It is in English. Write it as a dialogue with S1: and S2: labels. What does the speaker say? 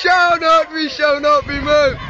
S1: shall not, we shall not be moved.